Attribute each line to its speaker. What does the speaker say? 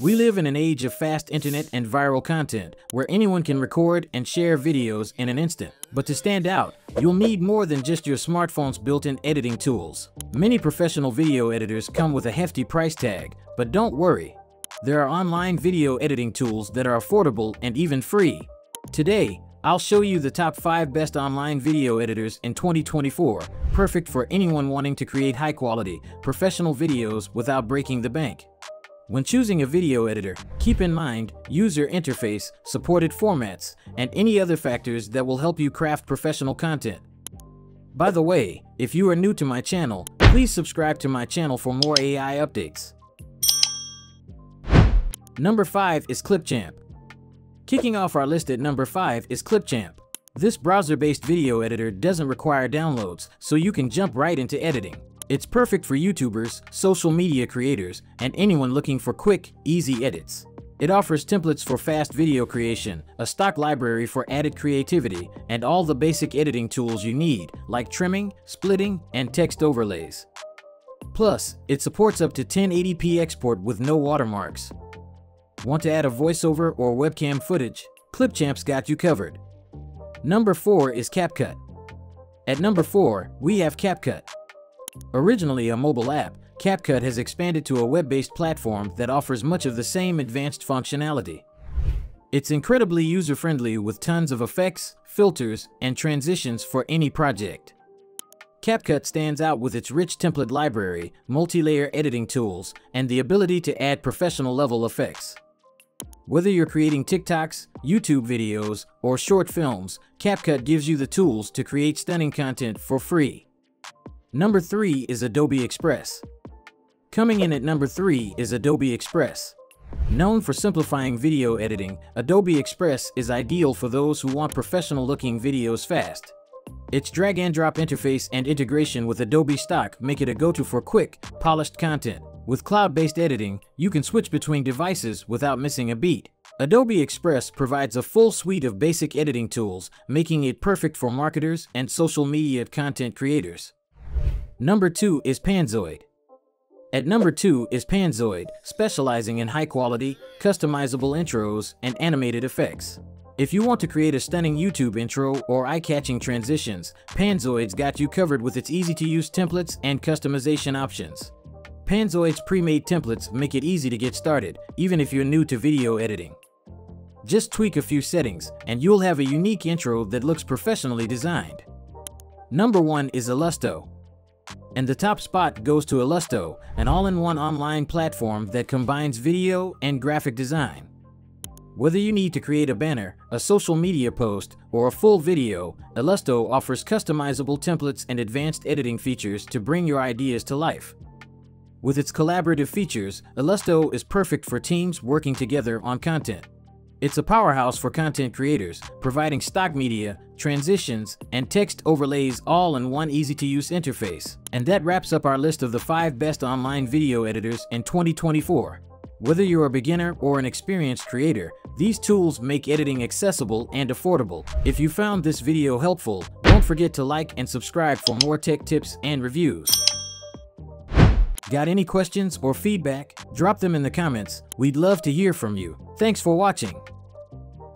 Speaker 1: We live in an age of fast internet and viral content where anyone can record and share videos in an instant. But to stand out, you'll need more than just your smartphone's built-in editing tools. Many professional video editors come with a hefty price tag, but don't worry. There are online video editing tools that are affordable and even free. Today, I'll show you the top 5 best online video editors in 2024, perfect for anyone wanting to create high-quality, professional videos without breaking the bank. When choosing a video editor, keep in mind user interface, supported formats, and any other factors that will help you craft professional content. By the way, if you are new to my channel, please subscribe to my channel for more AI updates. Number 5 is Clipchamp. Kicking off our list at number 5 is Clipchamp. This browser-based video editor doesn't require downloads, so you can jump right into editing. It's perfect for YouTubers, social media creators, and anyone looking for quick, easy edits. It offers templates for fast video creation, a stock library for added creativity, and all the basic editing tools you need, like trimming, splitting, and text overlays. Plus, it supports up to 1080p export with no watermarks. Want to add a voiceover or webcam footage? Clipchamp's got you covered. Number 4 is CapCut. At number 4, we have CapCut. Originally a mobile app, CapCut has expanded to a web-based platform that offers much of the same advanced functionality. It's incredibly user-friendly with tons of effects, filters, and transitions for any project. CapCut stands out with its rich template library, multi-layer editing tools, and the ability to add professional-level effects. Whether you're creating TikToks, YouTube videos, or short films, CapCut gives you the tools to create stunning content for free. Number 3 is Adobe Express. Coming in at number 3 is Adobe Express. Known for simplifying video editing, Adobe Express is ideal for those who want professional-looking videos fast. Its drag-and-drop interface and integration with Adobe Stock make it a go-to for quick, polished content. With cloud-based editing, you can switch between devices without missing a beat. Adobe Express provides a full suite of basic editing tools, making it perfect for marketers and social media content creators. Number 2 is Panzoid. At number 2 is Panzoid, specializing in high-quality, customizable intros and animated effects. If you want to create a stunning YouTube intro or eye-catching transitions, Panzoid's got you covered with its easy-to-use templates and customization options. Panzoid's pre-made templates make it easy to get started, even if you're new to video editing. Just tweak a few settings, and you'll have a unique intro that looks professionally designed. Number 1 is Illusto. And the top spot goes to Illusto, an all-in-one online platform that combines video and graphic design. Whether you need to create a banner, a social media post, or a full video, Illusto offers customizable templates and advanced editing features to bring your ideas to life. With its collaborative features, Illusto is perfect for teams working together on content. It's a powerhouse for content creators, providing stock media, transitions, and text overlays all in one easy-to-use interface. And that wraps up our list of the 5 best online video editors in 2024. Whether you're a beginner or an experienced creator, these tools make editing accessible and affordable. If you found this video helpful, don't forget to like and subscribe for more tech tips and reviews. Got any questions or feedback? Drop them in the comments. We'd love to hear from you. Thanks for watching.